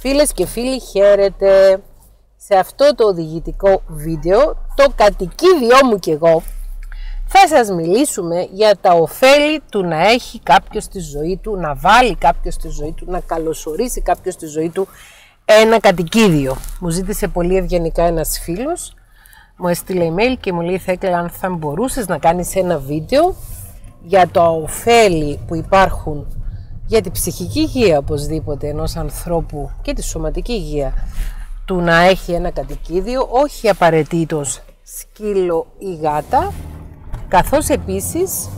Φίλες και φίλοι χαίρετε σε αυτό το οδηγητικό βίντεο το κατοικίδιό μου και εγώ θα σας μιλήσουμε για τα ωφέλη του να έχει κάποιος στη ζωή του, να βάλει κάποιος στη ζωή του, να καλωσορίσει κάποιος στη ζωή του ένα κατοικίδιο. Μου ζήτησε πολύ ευγενικά ένας φίλος, μου έστειλε email και μου λέει θα ήθελα αν θα μπορούσες να κάνεις ένα βίντεο για το ωφέλη που υπάρχουν για την ψυχική υγεία οπωσδήποτε ενός ανθρώπου και τη σωματική υγεία του να έχει ένα κατοικίδιο, όχι απαραίτητος σκύλο ή γάτα, καθώς επίσης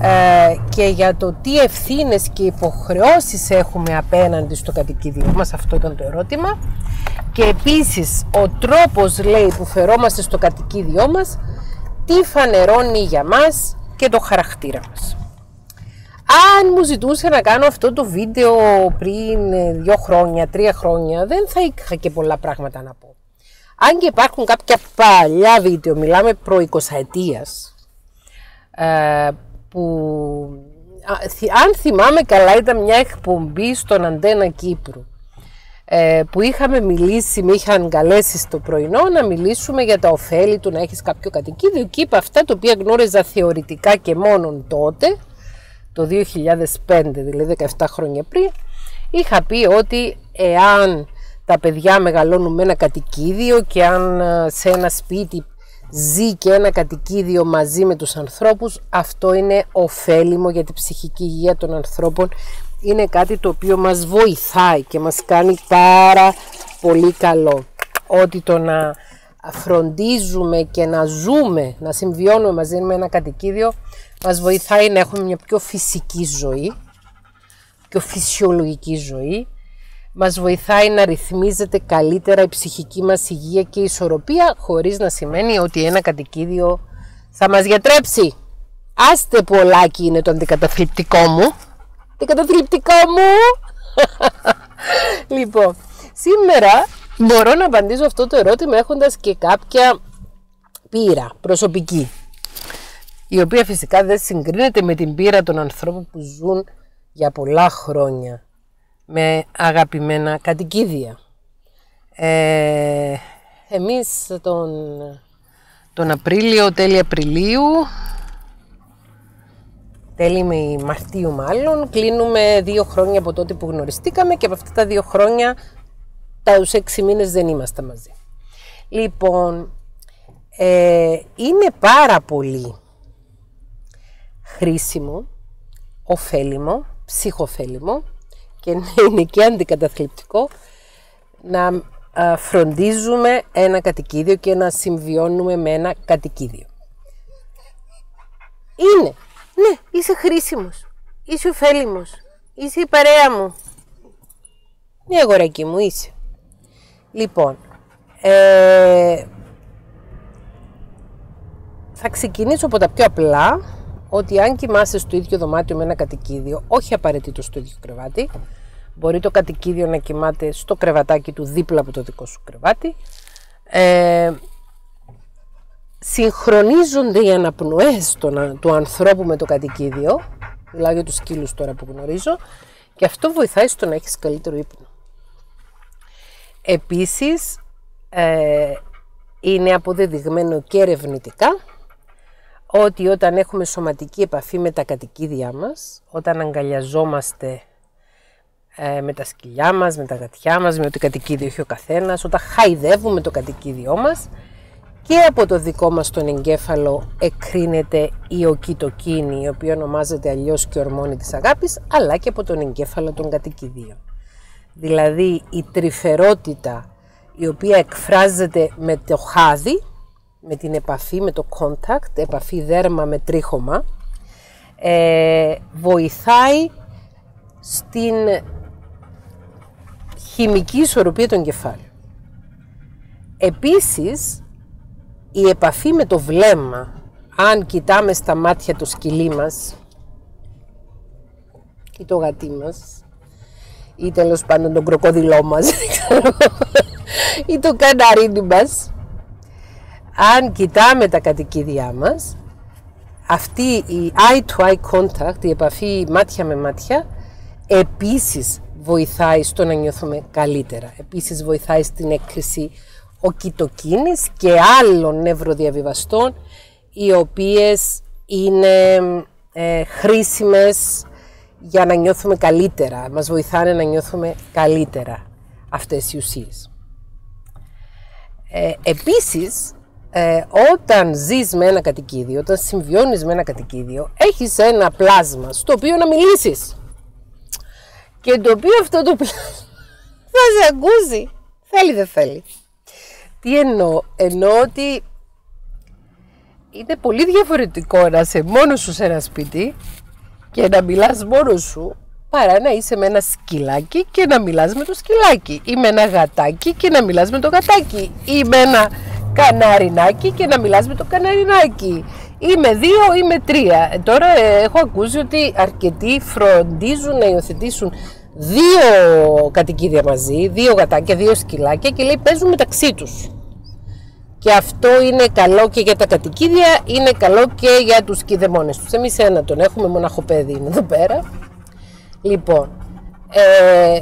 ε, και για το τι ευθύνες και υποχρεώσεις έχουμε απέναντι στο κατοικίδιο μας, αυτό ήταν το ερώτημα, και επίσης ο τρόπος λέει που φερόμαστε στο κατοικίδιό μας, τι φανερώνει για μας και το χαρακτήρα μας. Αν μου ζητούσε να κάνω αυτό το βίντεο πριν ε, δύο χρόνια, τρία χρόνια, δεν θα είχα και πολλά πράγματα να πω. Αν και υπάρχουν κάποια παλιά βίντεο, μιλάμε προ 20 ετίας, ε, που αν θυμάμαι καλά ήταν μια εκπομπή στον Αντένα Κύπρου ε, που είχαμε μιλήσει, με είχαν καλέσει στο πρωινό να μιλήσουμε για τα ωφέλη του να έχεις κάποιο κατοικίδιο και είπα αυτά τα οποία γνώριζα θεωρητικά και μόνον τότε το 2005, δηλαδή 17 χρόνια πριν, είχα πει ότι εάν τα παιδιά μεγαλώνουν με ένα κατοικίδιο και αν ε, σε ένα σπίτι ζει και ένα κατοικίδιο μαζί με τους ανθρώπους, αυτό είναι ωφέλιμο για την ψυχική υγεία των ανθρώπων. Είναι κάτι το οποίο μας βοηθάει και μας κάνει πάρα πολύ καλό. Ότι το να φροντίζουμε και να ζούμε, να συμβιώνουμε μαζί με ένα κατοικίδιο μας βοηθάει να έχουμε μια πιο φυσική ζωή, πιο φυσιολογική ζωή, μας βοηθάει να ρυθμίζεται καλύτερα η ψυχική μας υγεία και η ισορροπία, χωρίς να σημαίνει ότι ένα κατοικίδιο θα μας γιατρέψει. Άστε πολλάκι είναι το αντικαταθλιπτικό μου. Αντικαταθλιπτικό μου! λοιπόν, σήμερα μπορώ να απαντήσω αυτό το ερώτημα έχοντας και κάποια πείρα προσωπική η οποία φυσικά δεν συγκρίνεται με την πείρα των ανθρώπων που ζουν για πολλά χρόνια με αγαπημένα κατοικίδια. Ε, εμείς τον, τον Απρίλιο, τέλη Απριλίου, τέλη με Μαρτίου μάλλον, κλείνουμε δύο χρόνια από τότε που γνωριστήκαμε και από αυτά τα δύο χρόνια τα έξι μήνες δεν είμαστε μαζί. Λοιπόν, ε, είναι πάρα πολύ χρήσιμο, ωφέλιμο, ψυχοφέλιμο και είναι και αντικαταθλιπτικό να φροντίζουμε ένα κατοικίδιο και να συμβιώνουμε με ένα κατοικίδιο. Είναι, ναι, είσαι χρήσιμος, είσαι ωφέλιμος, είσαι η παρέα μου. Ναι, αγοράκι μου, είσαι. Λοιπόν, ε, θα ξεκινήσω από τα πιο απλά ότι αν κοιμάσαι στο ίδιο δωμάτιο με ένα κατοικίδιο, όχι απαραίτητο στο ίδιο κρεβάτι, μπορεί το κατοικίδιο να κοιμάται στο κρεβατάκι του δίπλα από το δικό σου κρεβάτι, ε, συγχρονίζονται οι αναπνοές του ανθρώπου με το κατοικίδιο, μιλάω για τους σκύλους τώρα που γνωρίζω, και αυτό βοηθάει στο να έχεις καλύτερο ύπνο. Επίσης, ε, είναι αποδεδειγμένο και ερευνητικά ότι όταν έχουμε σωματική επαφή με τα κατοικίδια μας, όταν αγκαλιαζόμαστε ε, με τα σκυλιά μας, με τα γατιά μας, με ό,τι κατοικίδιο έχει ο καθένας, όταν χαϊδεύουμε το κατοικίδιό μας και από το δικό μας τον εγκέφαλο εκρίνεται η οκιτοκίνη, η οποία ονομάζεται αλλιώς και ορμόνη της αγάπης, αλλά και από τον εγκέφαλο των κατοικιδίων. Δηλαδή η τρυφερότητα η οποία εκφράζεται με το χάδι, με την επαφή, με το contact, επαφή δέρμα με τρίχωμα, ε, βοηθάει στην χημική ισορροπία των κεφάλων. Επίσης, η επαφή με το βλέμμα, αν κοιτάμε στα μάτια το σκυλί μας ή το γατί μας, ή τέλος πάντων τον κροκόδιλό μας, ή το καναρίνι μας, αν κοιτάμε τα κατοικίδια μας, αυτή η eye to eye contact, η επαφή μάτια με μάτια, επίσης βοηθάει στο να νιώθουμε καλύτερα. Επίσης βοηθάει στην έκκληση οκιτοκίνης και άλλων νευροδιαβιβαστών οι οποίες είναι ε, χρήσιμες για να νιώθουμε καλύτερα. Μας βοηθάνε να νιώθουμε καλύτερα αυτές οι ουσίες. Ε, επίσης, ε, όταν ζεις με ένα κατοικίδιο, όταν συμβιώνεις με ένα κατοικίδιο, έχεις ένα πλάσμα στο οποίο να μιλήσεις. Και το οποίο αυτό το πλάσμα θα σε ακούσει. Θέλει δεν θέλει. Τι εννοώ; Εννοώ ότι είναι πολύ διαφορετικό να είσαι μόνος σου σε ένα σπίτι και να μιλάς μόνος σου παρά να είσαι με ένα σκυλάκι και να μιλάς με το σκυλάκι ή με ένα γατάκι και να μιλάς με το γατάκι ή με ένα καναρινάκι και να μιλάς με το καναρινάκι ή με δύο ή με τρία. Ε, τώρα ε, έχω ακούσει ότι αρκετοί φροντίζουν να υιοθετήσουν δύο κατοικίδια μαζί, δύο γατάκια, δύο σκυλάκια και λέει παίζουν μεταξύ τους. Και αυτό είναι καλό και για τα κατοικίδια, είναι καλό και για τους κηδεμόνες τους. Εμείς ένα τον έχουμε, μοναχοπέδι είναι εδώ πέρα. Λοιπόν, ε,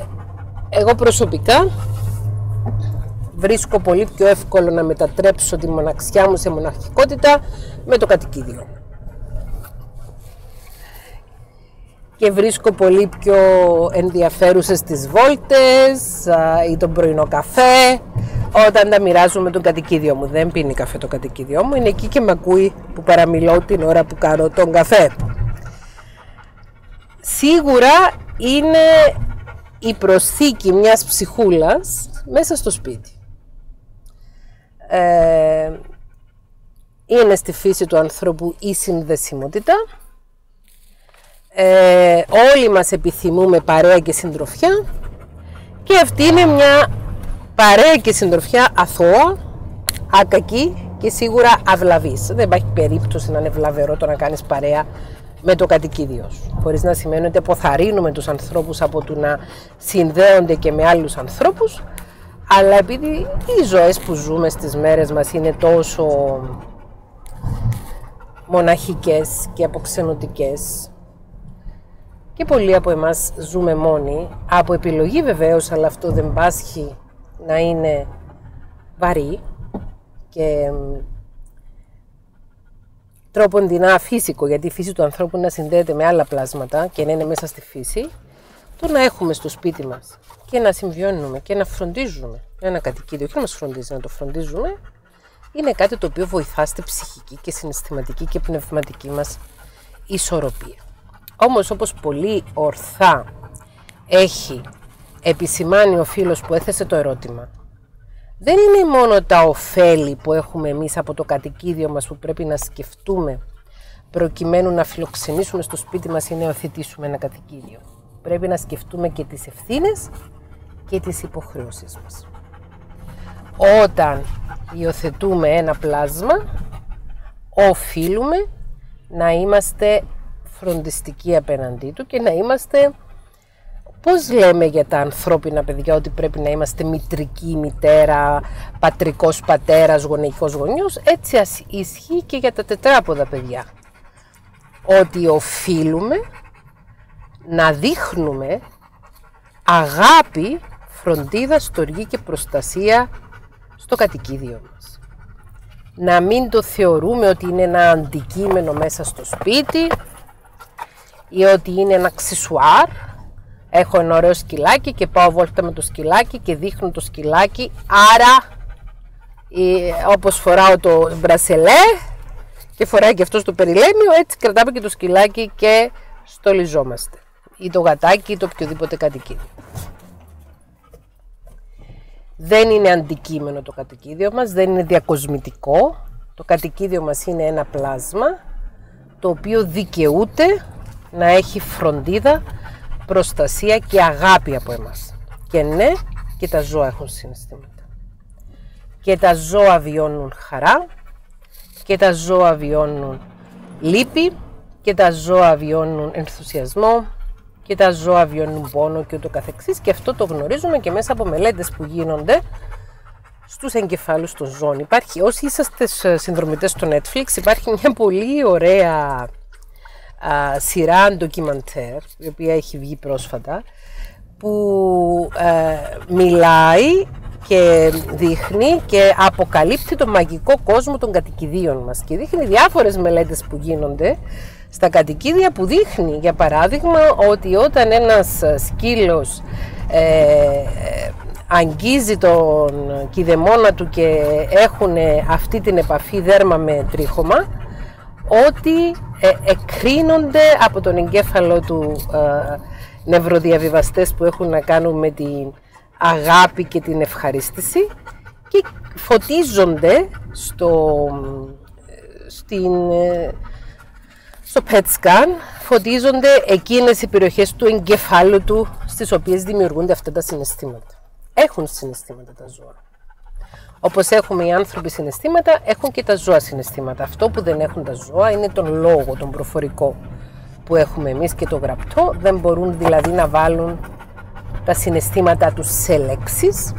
εγώ προσωπικά βρίσκω πολύ πιο εύκολο να μετατρέψω τη μοναξιά μου σε μοναχικότητα με το κατοικίδιο. Και βρίσκω πολύ πιο ενδιαφέρουσες τις βόλτες ή τον πρωινό καφέ όταν τα μοιράζω με τον κατοικίδιο μου. Δεν πίνει καφέ το κατοικίδιο μου, είναι εκεί και με ακούει που παραμιλώ την ώρα που κάνω τον καφέ. Σίγουρα είναι η προσθήκη μιας ψυχούλας μέσα στο σπίτι. Ε, είναι στη φύση του ανθρώπου η συνδεσιμότητα. Ε, όλοι μας επιθυμούμε παρέα και συντροφιά και αυτή είναι μια παρέα και συντροφιά αθώα, άκακη και σίγουρα αυλαβής. Δεν υπάρχει περίπτωση να είναι βλαβερό το να κάνεις παρέα με το κατοικίδιο σου. Χωρίς να σημαίνει ότι αποθαρρύνουμε τους ανθρώπους από το να συνδέονται και με άλλους ανθρώπους, αλλά επειδή οι ζωές που ζούμε στις μέρες μας είναι τόσο μοναχικές και αποξενωτικές και πολλοί από εμάς ζούμε μόνοι, από επιλογή βεβαίως, αλλά αυτό δεν πάσχει να είναι βαρύ και τρόποντινά φύσικο, γιατί η φύση του ανθρώπου να συνδέεται με άλλα πλάσματα και να είναι μέσα στη φύση, το να έχουμε στο σπίτι μας και να συμβιώνουμε και να φροντίζουμε ένα κατοικίδιο και να μας φροντίζει, να το φροντίζουμε, είναι κάτι το οποίο βοηθά στη ψυχική και συναισθηματική και πνευματική μας ισορροπία. Όμως όπως πολύ ορθά έχει επισημάνει ο φίλος που έθεσε το ερώτημα, δεν είναι μόνο τα ωφέλη που έχουμε εμείς από το κατοικίδιο μας που πρέπει να σκεφτούμε προκειμένου να φιλοξενήσουμε στο σπίτι μας ή να οθετήσουμε ένα κατοικίδιο. Πρέπει να σκεφτούμε και τις ευθύνες και τις υποχρεώσεις μας. Όταν υιοθετούμε ένα πλάσμα, οφείλουμε να είμαστε φροντιστικοί απέναντί του και να είμαστε Πώς λέμε για τα ανθρώπινα παιδιά ότι πρέπει να είμαστε μητρική μητέρα, πατρικός πατέρας, γονεϊκός γονιός, έτσι ισχύει και για τα τετράποδα παιδιά. Ότι οφείλουμε να δείχνουμε αγάπη, φροντίδα, στοργή και προστασία στο κατοικίδιο μας. Να μην το θεωρούμε ότι είναι ένα αντικείμενο μέσα στο σπίτι ή ότι είναι ένα αξισουάρ, Έχω ένα ωραίο σκυλάκι και πάω βόλτα με το σκυλάκι και δείχνω το σκυλάκι. Άρα, όπως φοράω το μπρασελέ και φοράει και αυτός το περιλέμιο, έτσι κρατάμε και το σκυλάκι και στολιζόμαστε. Ή το γατάκι ή το οποιοδήποτε κατοικίδιο. Δεν είναι αντικείμενο το κατοικίδιο μας, δεν είναι διακοσμητικό. Το κατοικίδιο μας είναι ένα πλάσμα το οποίο δικαιούται να έχει φροντίδα προστασία και αγάπη από εμάς. Και ναι, και τα ζώα έχουν συναισθήματα. Και τα ζώα βιώνουν χαρά, και τα ζώα βιώνουν λύπη, και τα ζώα βιώνουν ενθουσιασμό, και τα ζώα βιώνουν πόνο και ούτω καθεξής. Και αυτό το γνωρίζουμε και μέσα από μελέτες που γίνονται στους εγκεφάλους των ζώων. Υπάρχει, όσοι είσαστε συνδρομητές στο Netflix, υπάρχει μια πολύ ωραία σειρά ντοκιμαντέρ, η οποία έχει βγει πρόσφατα, που ε, μιλάει και δείχνει και αποκαλύπτει το μαγικό κόσμο των κατοικιδίων μας και δείχνει διάφορες μελέτες που γίνονται στα κατοικίδια που δείχνει για παράδειγμα ότι όταν ένας σκύλος ε, αγγίζει τον κηδεμόνα του και έχουν αυτή την επαφή δέρμα με τρίχωμα ότι ε, εκρίνονται από τον εγκέφαλο του ε, νευροδιαβιβαστές που έχουν να κάνουν με την αγάπη και την ευχαρίστηση και φωτίζονται στο, στην, ε, στο PET scan, φωτίζονται εκείνες οι περιοχές του εγκεφάλου του στις οποίες δημιουργούνται αυτά τα συναισθήματα. Έχουν συναισθήματα τα ζώα. Όπως έχουμε οι άνθρωποι συναισθήματα, έχουν και τα ζώα συναισθήματα. Αυτό που δεν έχουν τα ζώα είναι τον λόγο, τον προφορικό που έχουμε εμείς και το γραπτό. Δεν μπορούν δηλαδή να βάλουν τα συναισθήματά τους σε λέξεις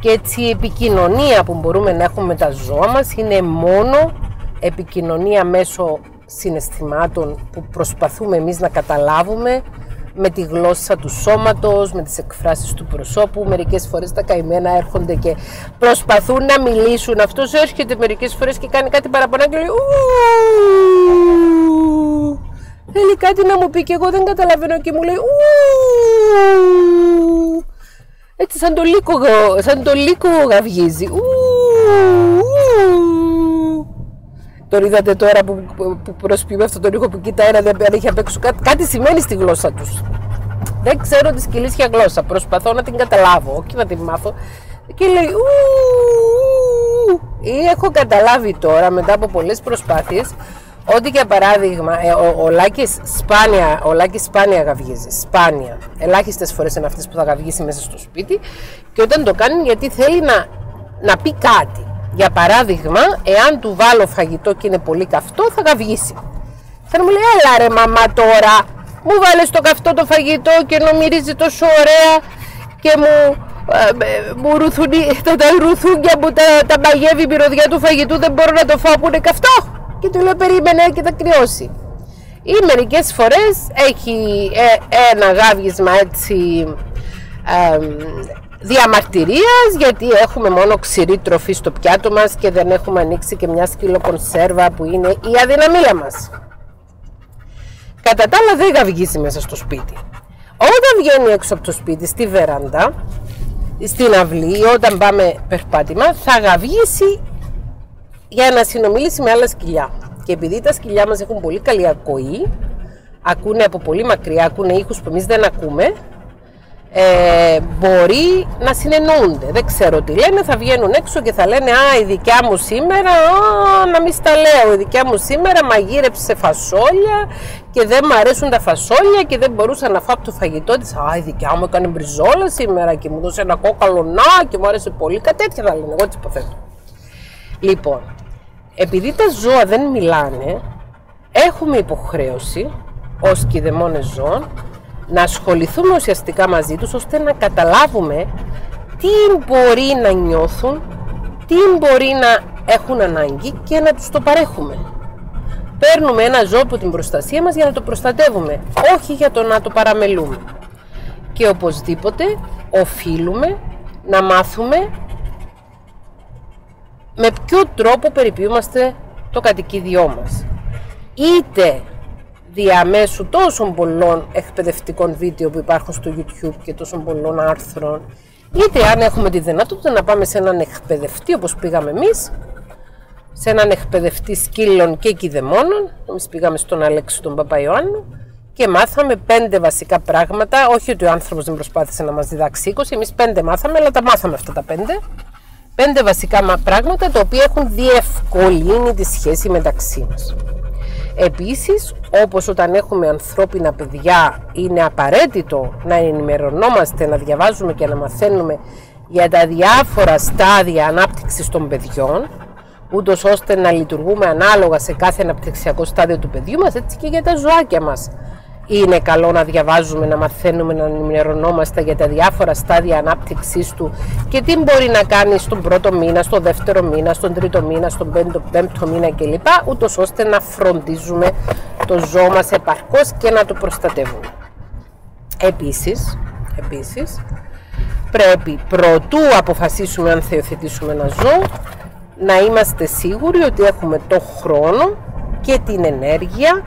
και έτσι η επικοινωνία που μπορούμε να έχουμε με τα ζώα μας είναι μόνο επικοινωνία μέσω συναισθημάτων που προσπαθούμε εμείς να καταλάβουμε με τη γλώσσα του σώματος, με τις εκφράσεις του προσώπου. Μερικές φορές τα καημένα έρχονται και προσπαθούν να μιλήσουν. Αυτός έρχεται μερικές φορές και κάνει κάτι παραπονά και λέει Θέλει κάτι να μου πει και εγώ δεν καταλαβαίνω και μου λέει Έτσι σαν το λύκο, σαν το λύκο γαυγίζει. Τον είδατε τώρα που, που προσποιεί με αυτόν τον ήχο που κοίτα ένα δεν έχει απ' έξω. Κάτι, κάτι σημαίνει στη γλώσσα τους. Δεν ξέρω τη σκυλίσια γλώσσα. Προσπαθώ να την καταλάβω, όχι να την μάθω. Και λέει ή έχω καταλάβει τώρα μετά από πολλές προσπάθειες ότι για παράδειγμα ε, ο, ο Λάκης σπάνια, ο Λάκης σπάνια γαυγίζει, σπάνια. Ελάχιστες φορές είναι αυτές που θα γαυγίσει μέσα στο σπίτι και όταν το κάνει γιατί θέλει να, να πει κάτι. Για παράδειγμα, εάν του βάλω φαγητό και είναι πολύ καυτό, θα γαυγίσει. Θα μου λέει, έλα ρε μαμά τώρα, μου βάλες το καυτό το φαγητό και νομίζει τόσο ωραία και μου, ε, μου ρουθούν, τα, τα ρουθούνια που τα, τα μαγεύει η μυρωδιά του φαγητού δεν μπορώ να το φάω που είναι καυτό και του λέω περίμενε και θα κρυώσει. Ή μερικές φορές έχει ε, ένα γάβγισμα έτσι ε, διαμαρτυρίας γιατί έχουμε μόνο ξηρή τροφή στο πιάτο μας και δεν έχουμε ανοίξει και μια σκύλο κονσέρβα που είναι η αδυναμία μας. Κατά τα άλλα δεν γαυγίζει μέσα στο σπίτι. Όταν βγαίνει έξω από το σπίτι στη βεράντα, στην αυλή ή όταν πάμε περπάτημα θα γαυγίσει για να συνομιλήσει με άλλα σκυλιά. Και επειδή τα σκυλιά μας έχουν πολύ καλή ακοή, ακούνε από πολύ μακριά, ακούνε ήχους που εμείς δεν ακούμε, ε, μπορεί να συνεννοούνται. Δεν ξέρω τι λένε, θα βγαίνουν έξω και θα λένε «Α, η δικιά μου σήμερα, α, να μην στα λέω, η δικιά μου σήμερα μαγείρεψε φασόλια και δεν μου αρέσουν τα φασόλια και δεν μπορούσα να φάω το φαγητό της. Α, η δικιά μου έκανε μπριζόλα σήμερα και μου δώσε ένα κόκαλο να και μου άρεσε πολύ, κάτι τέτοια θα λένε, εγώ τι υποθέτω. Λοιπόν, επειδή τα ζώα δεν μιλάνε, έχουμε υποχρέωση ως κηδεμόνες ζώων να ασχοληθούμε ουσιαστικά μαζί τους ώστε να καταλάβουμε τι μπορεί να νιώθουν, τι μπορεί να έχουν ανάγκη και να τους το παρέχουμε. Παίρνουμε ένα ζώο από την προστασία μας για να το προστατεύουμε, όχι για το να το παραμελούμε. Και οπωσδήποτε οφείλουμε να μάθουμε με ποιο τρόπο περιποιούμαστε το κατοικίδιό μας. Είτε διαμέσου τόσων πολλών εκπαιδευτικών βίντεο που υπάρχουν στο YouTube και τόσων πολλών άρθρων, είτε αν έχουμε τη δυνατότητα να πάμε σε έναν εκπαιδευτή όπως πήγαμε εμείς, σε έναν εκπαιδευτή σκύλων και κηδεμόνων, εμείς πήγαμε στον Αλέξη τον Παπαϊωάννου και μάθαμε πέντε βασικά πράγματα, όχι ότι ο άνθρωπος δεν προσπάθησε να μας διδάξει 20, εμείς πέντε μάθαμε, αλλά τα μάθαμε αυτά τα πέντε. Πέντε βασικά πράγματα τα οποία έχουν διευκολύνει τη σχέση μεταξύ μας. Επίσης, όπως όταν έχουμε ανθρώπινα παιδιά, είναι απαραίτητο να ενημερωνόμαστε, να διαβάζουμε και να μαθαίνουμε για τα διάφορα στάδια ανάπτυξης των παιδιών, ούτως ώστε να λειτουργούμε ανάλογα σε κάθε αναπτυξιακό στάδιο του παιδιού μας, έτσι και για τα ζωάκια μας είναι καλό να διαβάζουμε, να μαθαίνουμε, να ενημερωνόμαστε για τα διάφορα στάδια ανάπτυξής του και τι μπορεί να κάνει στον πρώτο μήνα, στον δεύτερο μήνα, στον τρίτο μήνα, στον πέμπτο, πέμπτο μήνα κλπ. ούτως ώστε να φροντίζουμε το ζώο μας επαρκώς και να το προστατεύουμε. Επίσης, επίσης. Πρέπει προτού αποφασίσουμε αν θεωθετήσουμε ένα ζώο, να είμαστε σίγουροι ότι έχουμε το χρόνο και την ενέργεια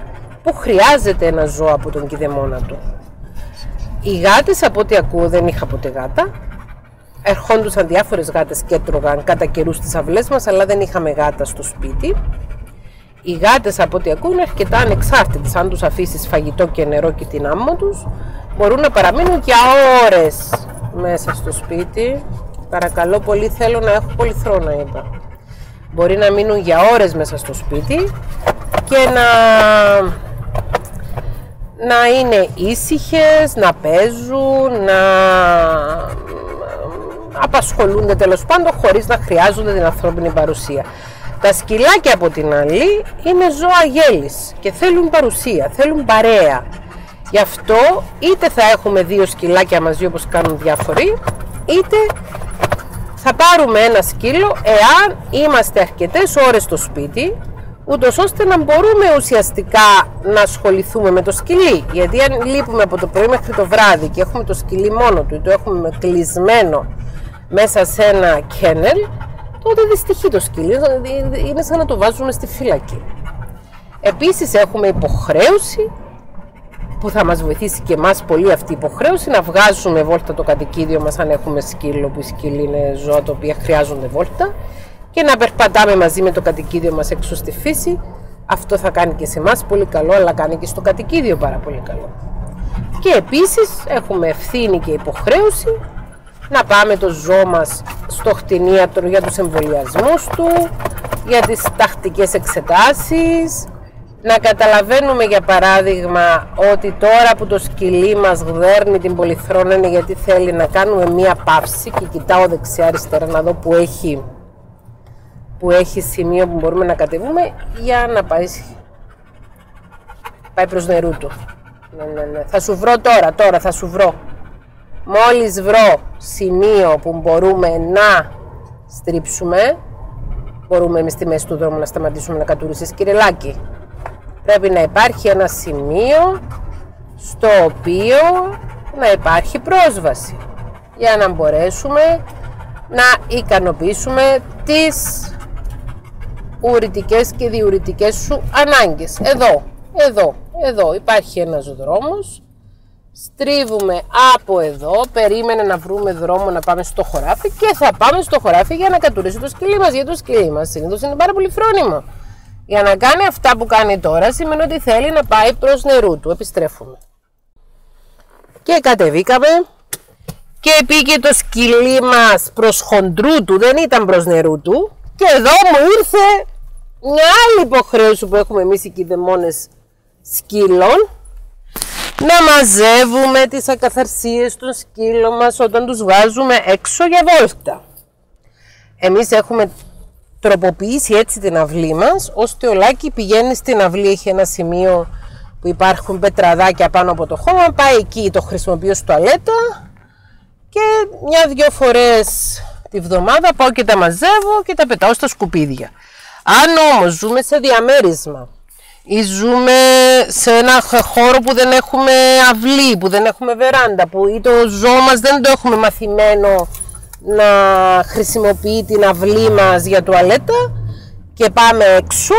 που χρειάζεται ένα ζώο από τον κηδεμόνα του. Οι γάτες από ό,τι ακούω δεν είχα ποτέ γάτα. Ερχόντουσαν διάφορες γάτες και έτρωγαν κατά καιρούς στις αυλές μας, αλλά δεν είχαμε γάτα στο σπίτι. Οι γάτες από ό,τι ακούω είναι αρκετά ανεξάρτητες. Αν τους αφήσεις φαγητό και νερό και την άμμο τους, μπορούν να παραμείνουν για ώρες μέσα στο σπίτι. Παρακαλώ πολύ, θέλω να έχω πολυθρόνα, είπα. Μπορεί να μείνουν για ώρες μέσα στο σπίτι και να να είναι ήσυχες, να παίζουν, να απασχολούνται τέλος πάντων χωρίς να χρειάζονται την ανθρώπινη παρουσία. Τα σκυλάκια από την άλλη είναι ζώα γέλης και θέλουν παρουσία, θέλουν παρέα. Γι' αυτό είτε θα έχουμε δύο σκυλάκια μαζί όπως κάνουν διάφοροι, είτε θα πάρουμε ένα σκύλο εάν είμαστε αρκετές ώρες στο σπίτι ούτως ώστε να μπορούμε ουσιαστικά να ασχοληθούμε με το σκυλί. Γιατί αν λείπουμε από το πρωί μέχρι το βράδυ και έχουμε το σκυλί μόνο του ή το έχουμε κλεισμένο μέσα σε ένα κένελ, τότε δυστυχεί το σκυλί, είναι σαν να το βάζουμε στη φύλακη. Επίσης έχουμε υποχρέωση που θα μας βοηθήσει και εμάς πολύ αυτή η υποχρέωση να βγάζουμε βόλτα το κατοικίδιο μας αν έχουμε σκύλο που οι σκύλοι είναι ζώα τα οποία χρειάζονται βόλτα και να περπατάμε μαζί με το κατοικίδιο μας έξω στη φύση. Αυτό θα κάνει και σε εμάς πολύ καλό, αλλά κάνει και στο κατοικίδιο πάρα πολύ καλό. Και επίσης έχουμε ευθύνη και υποχρέωση να πάμε το ζώο μας στο χτινίατρο για τους εμβολιασμούς του, για τις τακτικές εξετάσεις, να καταλαβαίνουμε για παράδειγμα ότι τώρα που το σκυλί μας γδέρνει την πολυθρόνα είναι γιατί θέλει να κάνουμε μία παύση και κοιτάω δεξιά αριστερά να δω που έχει που έχει σημείο που μπορούμε να κατεβούμε για να πάει, πάει προς νερού του. Ναι, ναι, ναι. Θα σου βρω τώρα, τώρα θα σου βρω. Μόλις βρω σημείο που μπορούμε να στρίψουμε, μπορούμε εμείς στη μέση του δρόμου να σταματήσουμε να κατουρίσεις κυριλάκι. Πρέπει να υπάρχει ένα σημείο στο οποίο να υπάρχει πρόσβαση για να μπορέσουμε να ικανοποιήσουμε τις ουρητικές και διουρητικές σου ανάγκες. Εδώ, εδώ, εδώ υπάρχει ένας δρόμος. Στρίβουμε από εδώ, περίμενε να βρούμε δρόμο να πάμε στο χωράφι και θα πάμε στο χωράφι για να κατουρίσει το σκυλί μας. Γιατί το σκυλί μας συνήθως είναι πάρα πολύ φρόνιμο. Για να κάνει αυτά που κάνει τώρα σημαίνει ότι θέλει να πάει προς νερού του. Επιστρέφουμε. Και κατεβήκαμε και πήγε το σκυλί μας προς χοντρού του, δεν ήταν προς νερού του. Και εδώ μου ήρθε μια άλλη υποχρέωση που έχουμε εμείς οι κηδεμόνες σκύλων να μαζεύουμε τις ακαθαρσίες των σκύλων μας όταν τους βάζουμε έξω για βόλτα. Εμείς έχουμε τροποποιήσει έτσι την αυλή μας, ώστε ο Λάκη πηγαίνει στην αυλή, έχει ένα σημείο που υπάρχουν πετραδάκια πάνω από το χώμα, πάει εκεί, το χρησιμοποιώ στο τουαλέτα και μια-δυο φορές τη βδομάδα πάω και τα μαζεύω και τα πετάω στα σκουπίδια. Αν όμως ζούμε σε διαμέρισμα ή ζούμε σε ένα χώρο που δεν έχουμε αυλή, που δεν έχουμε βεράντα, που ή το ζώο μας δεν το έχουμε μαθημένο να χρησιμοποιεί την αυλή μας για τουαλέτα και πάμε έξω,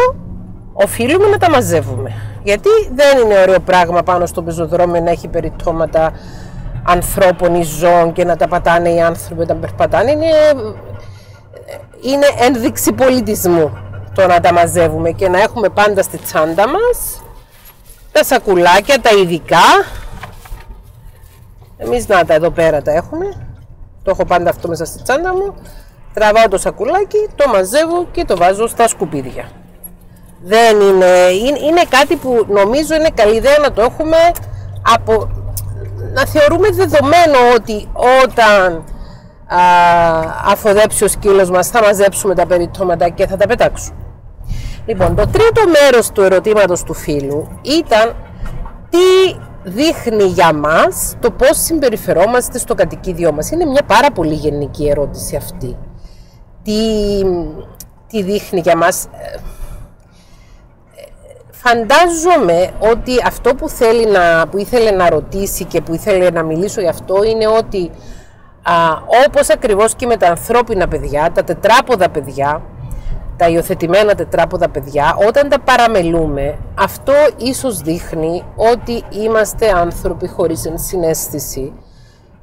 οφείλουμε να τα μαζεύουμε. Γιατί δεν είναι ωραίο πράγμα πάνω στο πεζοδρόμιο να έχει περιτώματα ανθρώπων ή ζώων και να τα πατάνε οι άνθρωποι όταν περπατάνε. Είναι, είναι ένδειξη πολιτισμού το να τα μαζεύουμε και να έχουμε πάντα στη τσάντα μας τα σακουλάκια, τα ειδικά. Εμείς να τα εδώ πέρα τα έχουμε. Το έχω πάντα αυτό μέσα στη τσάντα μου. Τραβάω το σακουλάκι, το μαζεύω και το βάζω στα σκουπίδια. Δεν είναι, είναι, κάτι που νομίζω είναι καλή ιδέα να το έχουμε από, να θεωρούμε δεδομένο ότι όταν α, αφοδέψει ο σκύλος μας θα μαζέψουμε τα περιτώματα και θα τα πετάξουμε. Λοιπόν, το τρίτο μέρος του ερωτήματος του φίλου ήταν τι δείχνει για μας το πώς συμπεριφερόμαστε στο κατοικίδιό μας. Είναι μια πάρα πολύ γενική ερώτηση αυτή. Τι, τι δείχνει για μας. φαντάζομαι ότι αυτό που, θέλει να, που ήθελε να ρωτήσει και που ήθελε να μιλήσω γι' αυτό είναι ότι α, όπως ακριβώς και με τα ανθρώπινα παιδιά, τα τετράποδα παιδιά, τα υιοθετημένα τετράποδα παιδιά, όταν τα παραμελούμε, αυτό ίσως δείχνει ότι είμαστε άνθρωποι χωρίς συνέστηση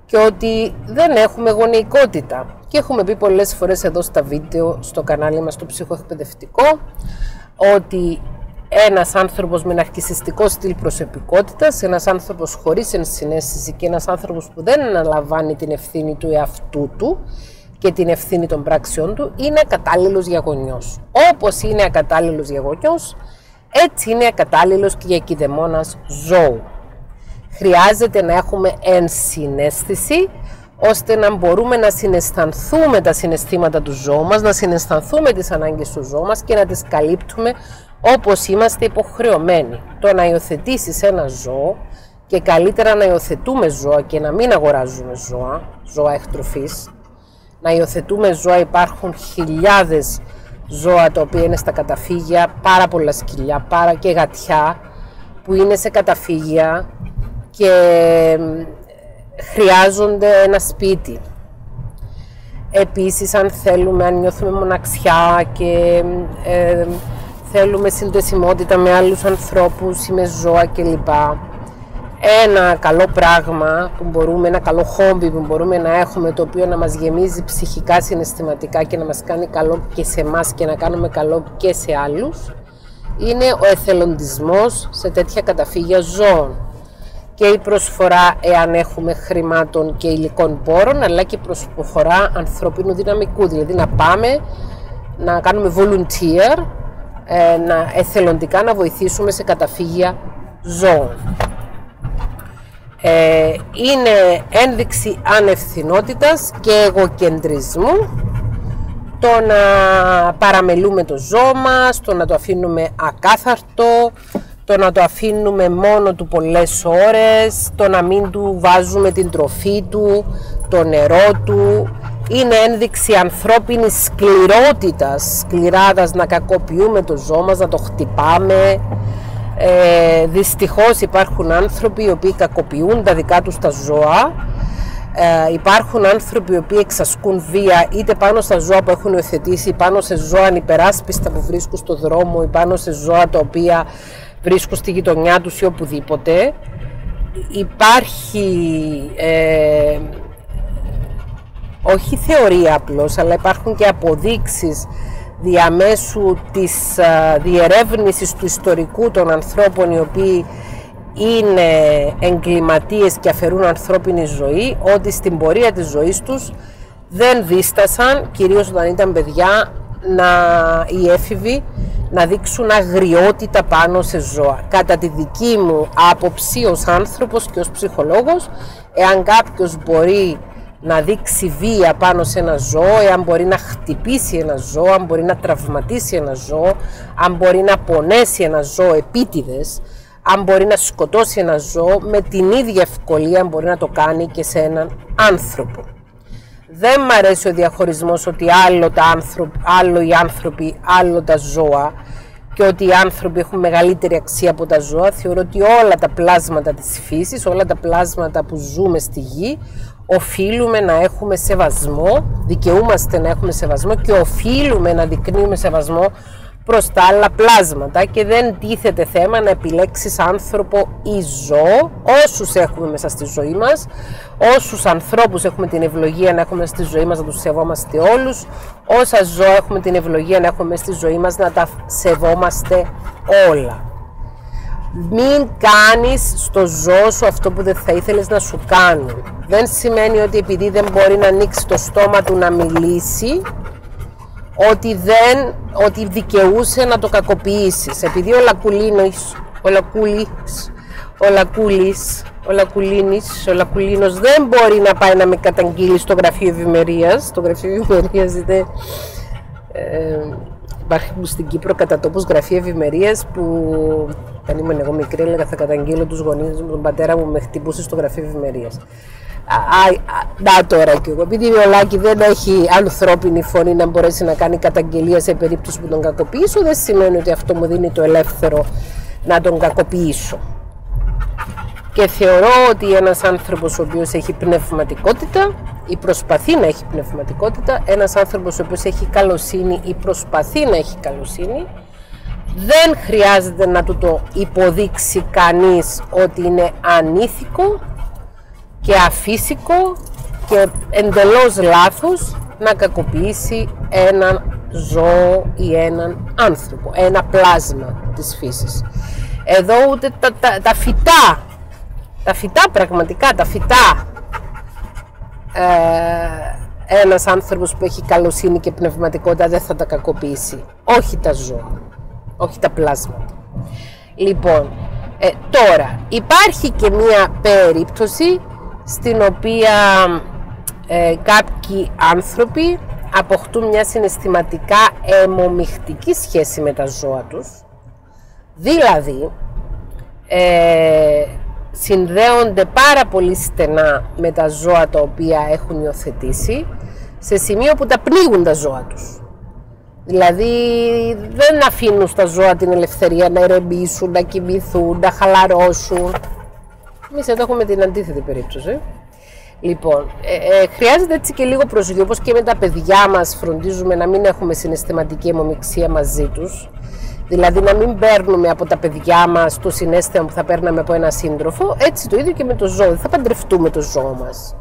και ότι δεν έχουμε γονεϊκότητα. Και έχουμε πει πολλές φορές εδώ στα βίντεο, στο κανάλι μας το ψυχοεκπαιδευτικό, ότι ένας άνθρωπος με ναρκισιστικό στυλ προσωπικότητας, ένας άνθρωπος χωρίς ενσυναίσθηση και ένας άνθρωπος που δεν αναλαμβάνει την ευθύνη του εαυτού του και την ευθύνη των πράξεων του, είναι ακατάλληλος για γονιός. Όπως είναι ακατάλληλος για γονιός, έτσι είναι ακατάλληλος και για κηδεμόνας ζώου. Χρειάζεται να έχουμε ενσυναίσθηση ώστε να μπορούμε να συναισθανθούμε τα συναισθήματα του ζώου μας, να συναισθανθούμε τις ανάγκες του ζώου μας και να τις καλύπτουμε όπως είμαστε υποχρεωμένοι. Το να υιοθετήσεις ένα ζώο και καλύτερα να υιοθετούμε ζώα και να μην αγοράζουμε ζώα, ζώα εκτροφής, να υιοθετούμε ζώα υπάρχουν χιλιάδες ζώα τα οποία είναι στα καταφύγια, πάρα πολλά σκυλιά, πάρα και γατιά που είναι σε καταφύγια και χρειάζονται ένα σπίτι. Επίσης αν θέλουμε, αν νιώθουμε μοναξιά και ε, θέλουμε συνδεσιμότητα με άλλους ανθρώπους ή με ζώα κλπ. Ένα καλό πράγμα που μπορούμε, ένα καλό χόμπι που μπορούμε να έχουμε το οποίο να μας γεμίζει ψυχικά, συναισθηματικά και να μας κάνει καλό και σε εμάς και να κάνουμε καλό και σε άλλους είναι ο εθελοντισμός σε τέτοια καταφύγια ζώων και η προσφορά εάν έχουμε χρημάτων και υλικών πόρων αλλά και η προσφορά ανθρώπινου δυναμικού δηλαδή να πάμε να κάνουμε volunteer ε, να εθελοντικά να βοηθήσουμε σε καταφύγια ζώων. Ε, είναι ένδειξη ανευθυνότητας και εγωκεντρισμού το να παραμελούμε το ζώο μας, το να το αφήνουμε ακάθαρτο, το να το αφήνουμε μόνο του πολλές ώρες, το να μην του βάζουμε την τροφή του, το νερό του, είναι ένδειξη ανθρώπινης σκληρότητας, σκληράδας να κακοποιούμε το ζώο μας, να το χτυπάμε. Ε, δυστυχώς υπάρχουν άνθρωποι οι οποίοι κακοποιούν τα δικά τους τα ζώα. Ε, υπάρχουν άνθρωποι οι οποίοι εξασκούν βία είτε πάνω στα ζώα που έχουν υιοθετήσει, πάνω σε ζώα ανυπεράσπιστα που βρίσκουν στο δρόμο ή πάνω σε ζώα τα οποία βρίσκουν στη γειτονιά τους ή οπουδήποτε. Υπάρχει ε, όχι θεωρία απλώς, αλλά υπάρχουν και αποδείξεις διαμέσου της διερεύνησης του ιστορικού των ανθρώπων οι οποίοι είναι εγκληματίες και αφαιρούν ανθρώπινη ζωή, ότι στην πορεία της ζωής τους δεν δίστασαν, κυρίως όταν ήταν παιδιά, να, οι έφηβοι να δείξουν αγριότητα πάνω σε ζώα. Κατά τη δική μου άποψη ως άνθρωπος και ως ψυχολόγος, εάν κάποιος μπορεί να δείξει βία πάνω σε ένα ζώο, εάν μπορεί να χτυπήσει ένα ζώο, αν μπορεί να τραυματίσει ένα ζώο, αν μπορεί να πονέσει ένα ζώο επίτηδες, αν μπορεί να σκοτώσει ένα ζώο, με την ίδια ευκολία μπορεί να το κάνει και σε έναν άνθρωπο. Δεν μ' αρέσει ο διαχωρισμός ότι άλλο, τα άνθρωποι, άλλο οι άνθρωποι, άλλο τα ζώα και ότι οι άνθρωποι έχουν μεγαλύτερη αξία από τα ζώα. Θεωρώ ότι όλα τα πλάσματα της φύσης, όλα τα πλάσματα που ζούμε στη γη, οφείλουμε να έχουμε σεβασμό, δικαιούμαστε να έχουμε σεβασμό και οφείλουμε να δεικνύουμε σεβασμό προς τα άλλα πλάσματα και δεν τίθεται θέμα να επιλέξεις άνθρωπο ή ζώο, όσους έχουμε μέσα στη ζωή μας, όσους ανθρώπους έχουμε την ευλογία να έχουμε στη ζωή μας να τους σεβόμαστε όλους, όσα ζώα έχουμε την ευλογία να έχουμε στη ζωή μας να τα σεβόμαστε όλα. Μην κάνεις στο ζώο σου αυτό που δεν θα ήθελες να σου κάνουν. Δεν σημαίνει ότι επειδή δεν μπορεί να ανοίξει το στόμα του να μιλήσει, ότι δεν, ότι δικαιούσε να το κακοποιήσεις. Επειδή ο Λακουλίνος, ο Λακούλης, ο Λακούλης, ο Λακουλίνης, ο Λακουλίνος δεν μπορεί να πάει να με καταγγείλει στο γραφείο ευημερίας. Το γραφείο ευημερίας είναι... Ε, υπάρχει στην Κύπρο κατά τόπους γραφείο ευημερίας που όταν ήμουν εγώ μικρή έλεγα θα καταγγείλω τους γονείς μου, τον πατέρα μου με χτυπούσε στο γραφείο ευημερία. Να τώρα κι εγώ, επειδή ο Λάκη δεν έχει ανθρώπινη φωνή να μπορέσει να κάνει καταγγελία σε περίπτωση που τον κακοποιήσω, δεν σημαίνει ότι αυτό μου δίνει το ελεύθερο να τον κακοποιήσω. Και θεωρώ ότι ένας άνθρωπος ο οποίος έχει πνευματικότητα ή προσπαθεί να έχει πνευματικότητα, ένας άνθρωπος ο οποίος έχει καλοσύνη ή προσπαθεί να έχει καλοσύνη, δεν χρειάζεται να του το υποδείξει κανείς ότι είναι ανήθικο και αφύσικο και εντελώς λάθος να κακοποιήσει έναν ζώο ή έναν άνθρωπο, ένα πλάσμα της φύσης. Εδώ ούτε τα, τα, τα φυτά, τα φυτά πραγματικά, τα φυτά, ε, ένας άνθρωπος που έχει καλοσύνη και πνευματικότητα δεν θα τα κακοποιήσει. Όχι τα ζώα, όχι τα πλάσματα. Λοιπόν, ε, τώρα υπάρχει και μία περίπτωση στην οποία ε, κάποιοι άνθρωποι αποκτούν μια συναισθηματικά αιμομιχτική σχέση με τα ζώα τους δηλαδή ε, συνδέονται πάρα πολύ στενά με τα ζώα τα οποία έχουν υιοθετήσει σε σημείο που τα πνίγουν τα ζώα τους. Δηλαδή δεν αφήνουν στα ζώα την ελευθερία να ερεμπήσουν, να κοιμηθούν, να χαλαρώσουν. Εμείς εδώ έχουμε την αντίθετη περίπτωση. Λοιπόν, ε, ε, χρειάζεται έτσι και λίγο προσοχή, όπως και με τα παιδιά μας φροντίζουμε να μην έχουμε συναισθηματική αιμομιξία μαζί τους. Δηλαδή να μην παίρνουμε από τα παιδιά μας το συνέστημα που θα παίρναμε από ένα σύντροφο, έτσι το ίδιο και με το ζώο, δεν θα παντρευτούμε το ζώο μας.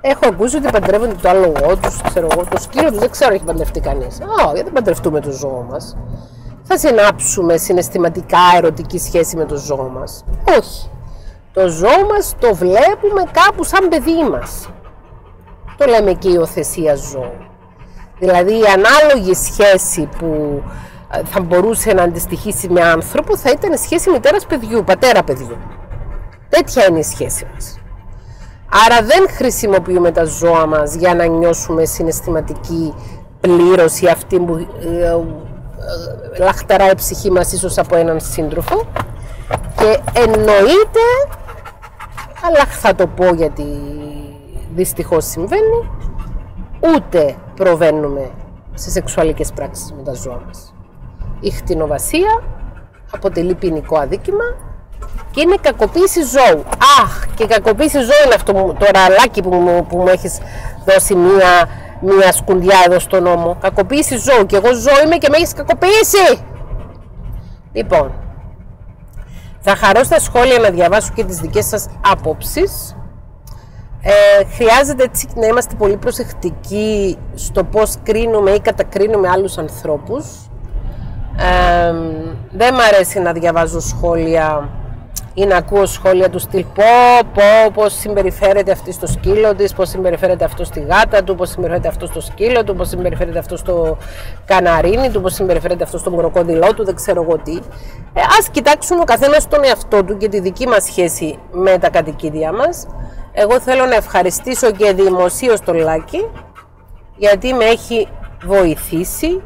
Έχω ακούσει ότι παντρεύονται το άλογο τους, ξέρω εγώ, το σκύλο τους δεν ξέρω αν έχει παντρευτεί κανείς. Α, γιατί δεν παντρευτούμε το ζώο μας. Θα συνάψουμε συναισθηματικά ερωτική σχέση με το ζώο μας. Όχι. Το ζώο μας το βλέπουμε κάπου σαν παιδί μας. Το λέμε και η οθεσία ζώου. Δηλαδή η ανάλογη σχέση που ε, θα μπορούσε να αντιστοιχίσει με άνθρωπο θα ήταν σχέση μητέρας παιδιού, πατέρα παιδιού. Τέτοια είναι η σχέση μας. Άρα δεν χρησιμοποιούμε τα ζώα μας για να νιώσουμε συναισθηματική πλήρωση αυτή που ε, ε, λαχταράει η ψυχή μας ίσως από έναν σύντροφο και εννοείται αλλά θα το πω γιατί δυστυχώς συμβαίνει, ούτε προβαίνουμε σε σεξουαλικές πράξεις με τα ζώα μας. Η χτινοβασία αποτελεί ποινικό αδίκημα και είναι κακοποίηση ζώου. Αχ, και κακοποίηση ζώου είναι αυτό το ραλάκι που μου, που μου έχεις δώσει μία, μία σκουντιά εδώ στο νόμο. Κακοποίηση ζώου και εγώ ζώο είμαι και με έχεις κακοποιήσει. Λοιπόν, θα χαρώ στα σχόλια να διαβάσω και τις δικές σας άποψεις. Ε, χρειάζεται έτσι να είμαστε πολύ προσεκτικοί στο πώς κρίνουμε ή κατακρίνουμε άλλους ανθρώπους. Ε, δεν μ' αρέσει να διαβάζω σχόλια ή να ακούω σχόλια τους στυλ πω, πω, πώς συμπεριφέρεται αυτή στο σκύλο της, πώς συμπεριφέρεται αυτό στη γάτα του, πώς συμπεριφέρεται αυτό στο σκύλο του, πώς συμπεριφέρεται αυτό στο καναρίνι του, πώς συμπεριφέρεται αυτό στον κροκόδιλό του, δεν ξέρω εγώ τι. Ε, ας κοιτάξουμε ο καθένας τον εαυτό του και τη δική μας σχέση με τα κατοικίδια μας. Εγώ θέλω να ευχαριστήσω και δημοσίως τον Λάκη, γιατί με έχει βοηθήσει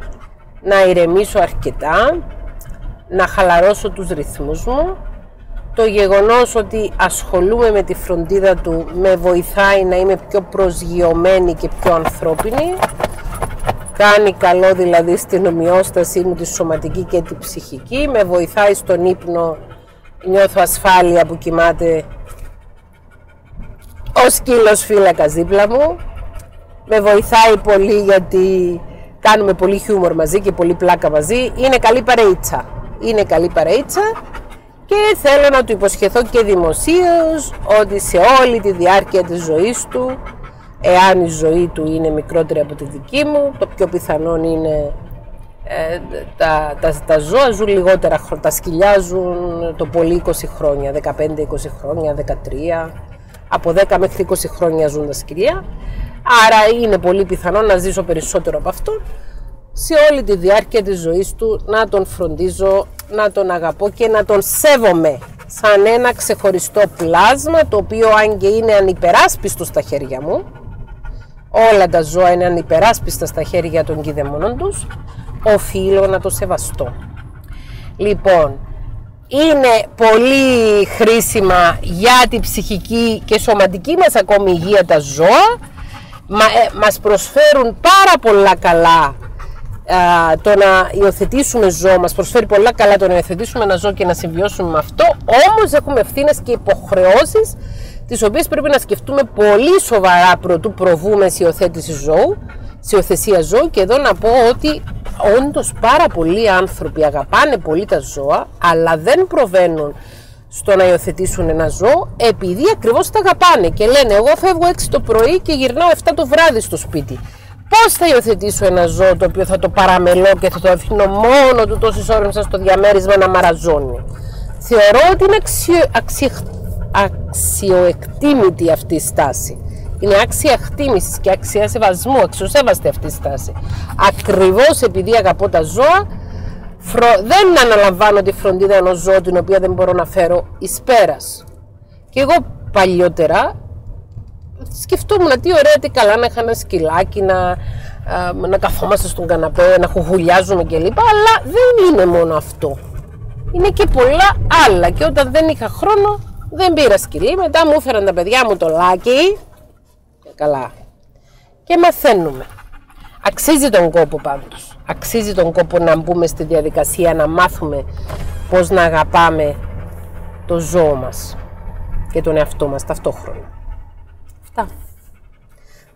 να ηρεμήσω αρκετά, να χαλαρώσω τους ρυθμούς μου το γεγονός ότι ασχολούμαι με τη φροντίδα του με βοηθάει να είμαι πιο προσγειωμένη και πιο ανθρώπινη. Κάνει καλό δηλαδή στην ομοιόστασή μου τη σωματική και τη ψυχική. Με βοηθάει στον ύπνο, νιώθω ασφάλεια που κοιμάται ο σκύλος φύλακας δίπλα μου. Με βοηθάει πολύ γιατί κάνουμε πολύ χιούμορ μαζί και πολύ πλάκα μαζί. Είναι καλή παρεΐτσα. Είναι καλή παρεΐτσα και θέλω να του υποσχεθώ και δημοσίως ότι σε όλη τη διάρκεια της ζωής του εάν η ζωή του είναι μικρότερη από τη δική μου το πιο πιθανόν είναι ε, τα, τα, τα ζώα ζουν λιγότερα χρόνια, τα σκυλιά ζουν το πολύ 20 χρόνια, 15-20 χρόνια, 13 από 10 μέχρι 20 χρόνια ζουν τα σκυλιά. Άρα είναι πολύ πιθανό να ζήσω περισσότερο από αυτό. Σε όλη τη διάρκεια της ζωής του να τον φροντίζω, να τον αγαπώ και να τον σέβομαι σαν ένα ξεχωριστό πλάσμα το οποίο αν και είναι ανυπεράσπιστο στα χέρια μου όλα τα ζώα είναι ανυπεράσπιστα στα χέρια των κηδεμόνων τους οφείλω να το σεβαστώ. Λοιπόν είναι πολύ χρήσιμα για τη ψυχική και σωματική μας ακόμη υγεία τα ζώα. Μα, ε, μας προσφέρουν πάρα πολλά καλά το να υιοθετήσουμε ζώο μας προσφέρει πολλά καλά το να υιοθετήσουμε ένα ζώο και να συμβιώσουμε με αυτό, όμως έχουμε ευθύνες και υποχρεώσεις τις οποίες πρέπει να σκεφτούμε πολύ σοβαρά προτού προβούμε σε υιοθέτηση ζώου, σε υιοθεσία ζώου και εδώ να πω ότι όντως πάρα πολλοί άνθρωποι αγαπάνε πολύ τα ζώα αλλά δεν προβαίνουν στο να υιοθετήσουν ένα ζώο επειδή ακριβώς τα αγαπάνε και λένε εγώ φεύγω 6 το πρωί και γυρνάω 7 το βράδυ στο σπίτι. Πώς θα υιοθετήσω ένα ζώο το οποίο θα το παραμελώ και θα το αφήνω μόνο του τόσες ώρες στο διαμέρισμα να μαραζώνει; Θεωρώ ότι είναι αξιο, αξιοεκτήμητη αυτή η στάση. Είναι άξια χτίμηση και αξία σεβασμού, αξιοσέβαστη αυτή η στάση. Ακριβώς επειδή αγαπώ τα ζώα, φρο... δεν αναλαμβάνω τη φροντίδα ενός ζώου την οποία δεν μπορώ να φέρω εις πέρας. Και εγώ παλιότερα σκεφτόμουν τι ωραία, τι καλά να είχα ένα σκυλάκι, να, να καθόμαστε στον καναπέ, να χουχουλιάζουμε κλπ. Αλλά δεν είναι μόνο αυτό. Είναι και πολλά άλλα. Και όταν δεν είχα χρόνο, δεν πήρα σκυλί. Μετά μου έφεραν τα παιδιά μου το λάκι. Και καλά. Και μαθαίνουμε. Αξίζει τον κόπο πάντως. Αξίζει τον κόπο να μπούμε στη διαδικασία να μάθουμε πώς να αγαπάμε το ζώο μας και τον εαυτό μας ταυτόχρονα. Αυτά.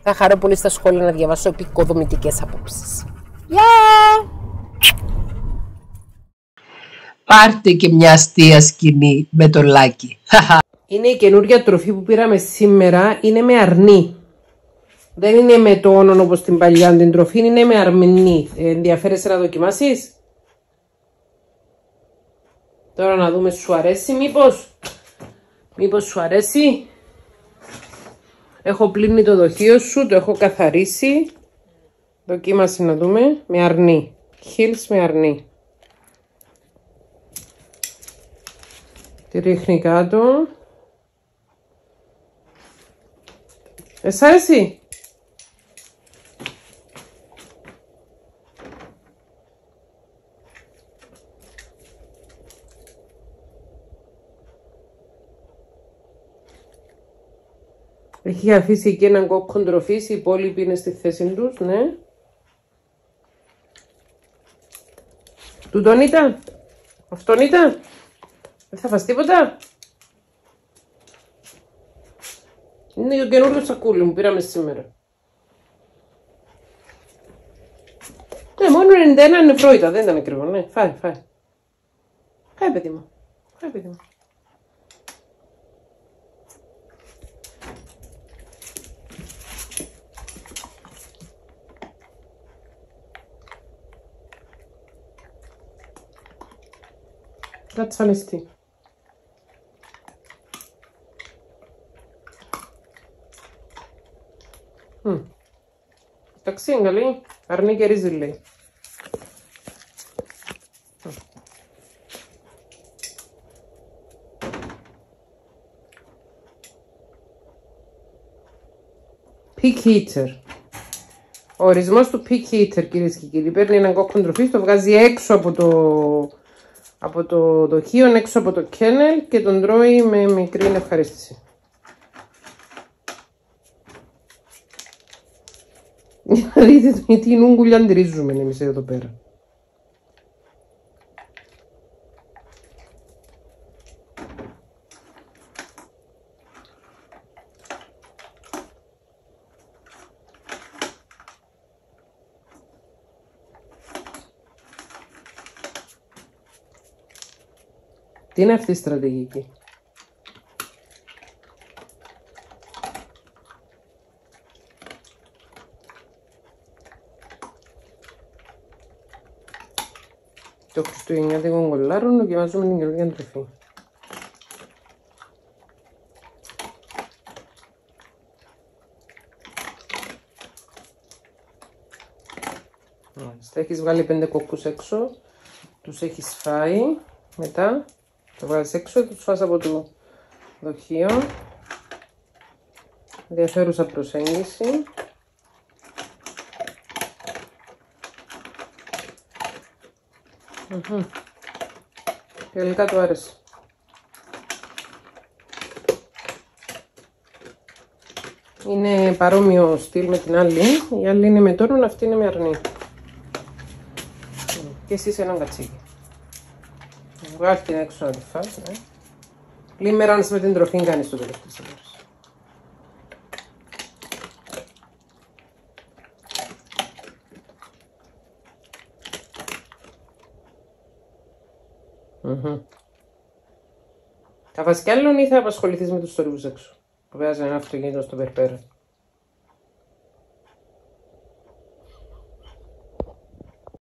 Θα χαρώ πολύ στα σχόλια να διαβάσω επικοδομητικές απόψεις. Γεια! Πάρτε και μια αστεία σκηνή με το λάκι. είναι η καινούργια τροφή που πήραμε σήμερα. Είναι με αρνί. Δεν είναι με το όνο όπως την παλιά την τροφή, είναι με αρνί. Ε, ενδιαφέρεσαι να δοκιμάσεις; Τώρα να δούμε σου αρέσει μήπως; Μήπως σου αρέσει; Έχω πλύνει το δοχείο σου, το έχω καθαρίσει. Δοκίμασε να δούμε. Με αρνί. Χίλς με αρνί. Τη ρίχνει κάτω. Εσάρεσει. Έχει αφήσει και έναν κόκκον τροφής, οι υπόλοιποι είναι στη θέση τους, ναι. Του τον ήταν, αυτόν ήταν, δεν θα φας τίποτα. Είναι το καινούριο σακούλι μου, πήραμε σήμερα. Ναι, μόνο 91 νευρό δεν ήταν ακριβό, ναι. Φάει, φάει. Φάει, παιδί μου. Φάει, παιδί μου. Θα τσανιστεί. Εντάξει, είναι καλή. Αρνή και ρύζι λέει. Peak heater. Ο ορισμός του peak heater κυρίες και κύριοι. Παίρνει έναν κόκκον τροφή, το βγάζει έξω από το από το δοχείο έξω από το κένελ και τον τρώει με μικρή ευχαρίστηση. Για να δείτε τι νούγκουλια αντιρίζουμε εμείς εδώ πέρα. Τι είναι αυτή η στρατηγική; Το χριστουγεννιάτικο κολλάρωνο και βάζουμε την καινούργια τροφή. Θα έχεις βγάλει πέντε κόκκους έξω, τους έχεις φάει, μετά το βγάζεις έξω και τους φας από το δοχείο. Ενδιαφέρουσα προσέγγιση. Mm Τελικά του άρεσε. Είναι παρόμοιο στυλ με την άλλη. Η άλλη είναι με τόνο, αυτή είναι με αρνή. Και εσύ σε έναν κατσίκι. Βγάλει την έξω να τη φας, ναι. Λίμερανς με την τροφή κάνεις το τελευταίο ώρες. Θα φας κι άλλον ή θα απασχοληθείς με τους θορύβους έξω. Που βγάζει ένα αυτοκίνητο στο περπέρα.